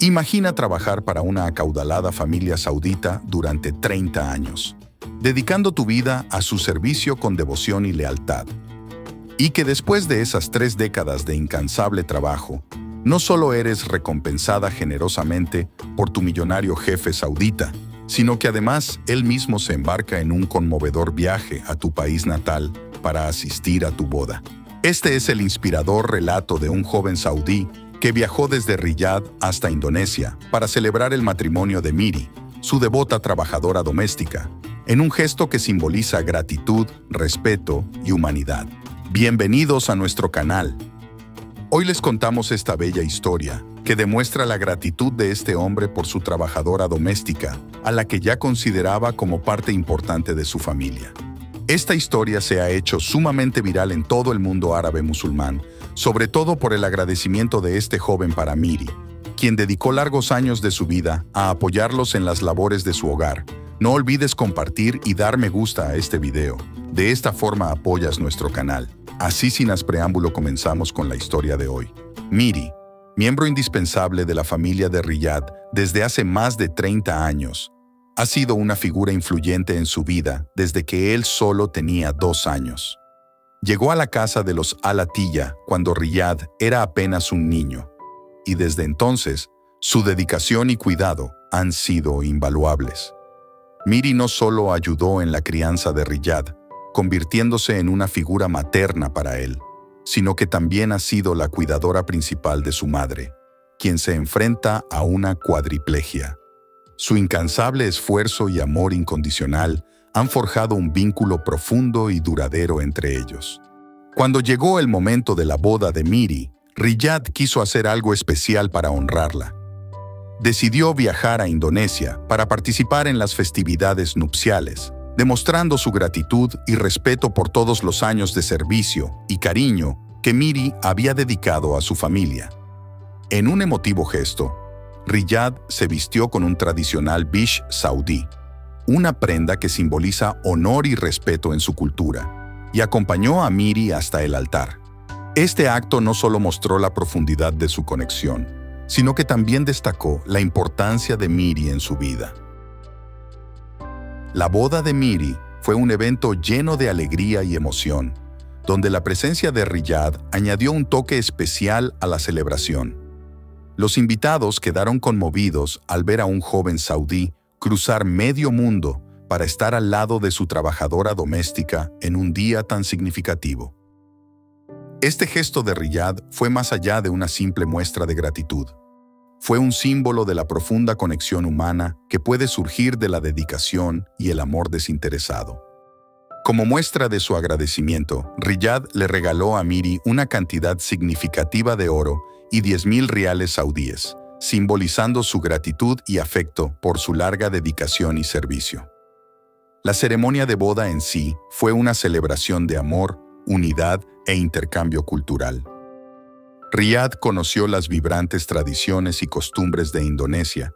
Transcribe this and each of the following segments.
Imagina trabajar para una acaudalada familia saudita durante 30 años, dedicando tu vida a su servicio con devoción y lealtad. Y que después de esas tres décadas de incansable trabajo, no solo eres recompensada generosamente por tu millonario jefe saudita, sino que además él mismo se embarca en un conmovedor viaje a tu país natal para asistir a tu boda. Este es el inspirador relato de un joven saudí que viajó desde Riyadh hasta Indonesia para celebrar el matrimonio de Miri, su devota trabajadora doméstica, en un gesto que simboliza gratitud, respeto y humanidad. Bienvenidos a nuestro canal. Hoy les contamos esta bella historia que demuestra la gratitud de este hombre por su trabajadora doméstica, a la que ya consideraba como parte importante de su familia. Esta historia se ha hecho sumamente viral en todo el mundo árabe musulmán, sobre todo por el agradecimiento de este joven para Miri, quien dedicó largos años de su vida a apoyarlos en las labores de su hogar. No olvides compartir y dar me gusta a este video. De esta forma apoyas nuestro canal. Así sin más preámbulo comenzamos con la historia de hoy. Miri, miembro indispensable de la familia de Riyad desde hace más de 30 años, ha sido una figura influyente en su vida desde que él solo tenía dos años. Llegó a la casa de los Alatilla cuando Riyad era apenas un niño, y desde entonces su dedicación y cuidado han sido invaluables. Miri no solo ayudó en la crianza de Riyad, convirtiéndose en una figura materna para él, sino que también ha sido la cuidadora principal de su madre, quien se enfrenta a una cuadriplegia. Su incansable esfuerzo y amor incondicional han forjado un vínculo profundo y duradero entre ellos. Cuando llegó el momento de la boda de Miri, Riyad quiso hacer algo especial para honrarla. Decidió viajar a Indonesia para participar en las festividades nupciales, demostrando su gratitud y respeto por todos los años de servicio y cariño que Miri había dedicado a su familia. En un emotivo gesto, Riyad se vistió con un tradicional bish saudí, una prenda que simboliza honor y respeto en su cultura, y acompañó a Miri hasta el altar. Este acto no solo mostró la profundidad de su conexión, sino que también destacó la importancia de Miri en su vida. La boda de Miri fue un evento lleno de alegría y emoción, donde la presencia de Riyad añadió un toque especial a la celebración. Los invitados quedaron conmovidos al ver a un joven saudí cruzar medio mundo para estar al lado de su trabajadora doméstica en un día tan significativo. Este gesto de Riyad fue más allá de una simple muestra de gratitud. Fue un símbolo de la profunda conexión humana que puede surgir de la dedicación y el amor desinteresado. Como muestra de su agradecimiento, Riyad le regaló a Miri una cantidad significativa de oro y 10.000 reales saudíes, simbolizando su gratitud y afecto por su larga dedicación y servicio. La ceremonia de boda en sí fue una celebración de amor, unidad e intercambio cultural. Riyad conoció las vibrantes tradiciones y costumbres de Indonesia,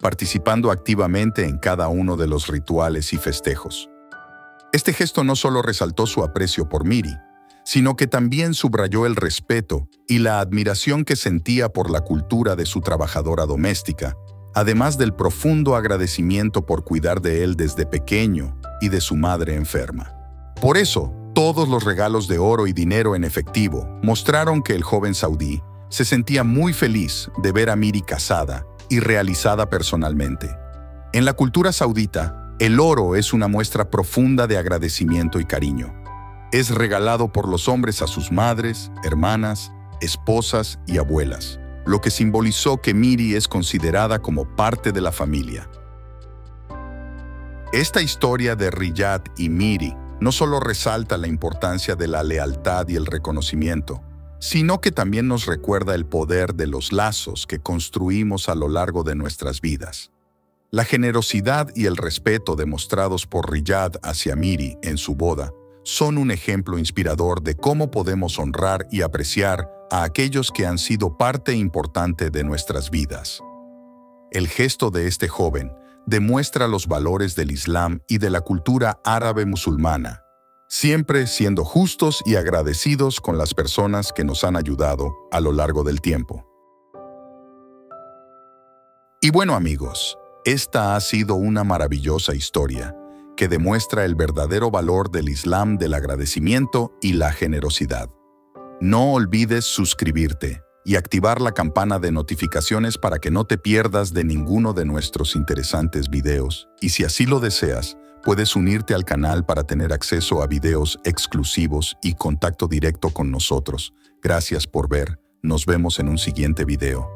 participando activamente en cada uno de los rituales y festejos. Este gesto no solo resaltó su aprecio por Miri, sino que también subrayó el respeto y la admiración que sentía por la cultura de su trabajadora doméstica, además del profundo agradecimiento por cuidar de él desde pequeño y de su madre enferma. Por eso, todos los regalos de oro y dinero en efectivo mostraron que el joven saudí se sentía muy feliz de ver a Miri casada y realizada personalmente. En la cultura saudita, el oro es una muestra profunda de agradecimiento y cariño es regalado por los hombres a sus madres, hermanas, esposas y abuelas, lo que simbolizó que Miri es considerada como parte de la familia. Esta historia de Riyad y Miri no solo resalta la importancia de la lealtad y el reconocimiento, sino que también nos recuerda el poder de los lazos que construimos a lo largo de nuestras vidas. La generosidad y el respeto demostrados por Riyad hacia Miri en su boda son un ejemplo inspirador de cómo podemos honrar y apreciar a aquellos que han sido parte importante de nuestras vidas. El gesto de este joven demuestra los valores del Islam y de la cultura árabe musulmana, siempre siendo justos y agradecidos con las personas que nos han ayudado a lo largo del tiempo. Y bueno amigos, esta ha sido una maravillosa historia que demuestra el verdadero valor del Islam del agradecimiento y la generosidad. No olvides suscribirte y activar la campana de notificaciones para que no te pierdas de ninguno de nuestros interesantes videos. Y si así lo deseas, puedes unirte al canal para tener acceso a videos exclusivos y contacto directo con nosotros. Gracias por ver. Nos vemos en un siguiente video.